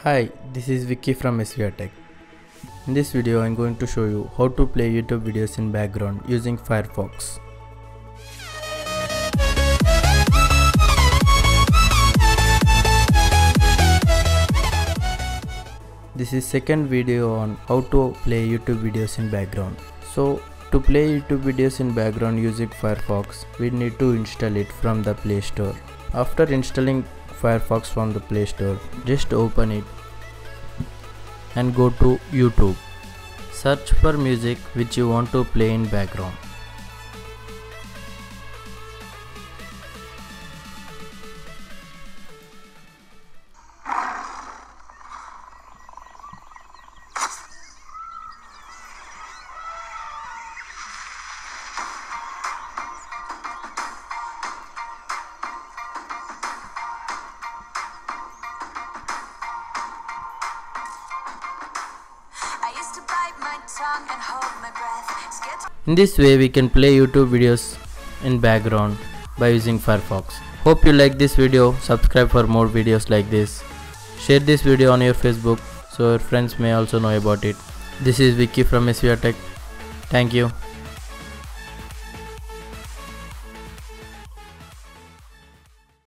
Hi, this is Vicky from SVR Tech. In this video, I'm going to show you how to play YouTube videos in background using Firefox. This is second video on how to play YouTube videos in background. So to play YouTube videos in background using Firefox, we need to install it from the Play Store. After installing Firefox from the Play Store, just open it and go to YouTube. Search for music which you want to play in background. In this way we can play YouTube videos in background by using Firefox. Hope you like this video, subscribe for more videos like this. Share this video on your Facebook so your friends may also know about it. This is Vicky from SVR Tech. Thank you.